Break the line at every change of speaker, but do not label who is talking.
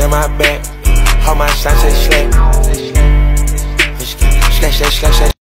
in my back. How my shine say slack. Slash, that. slash, that.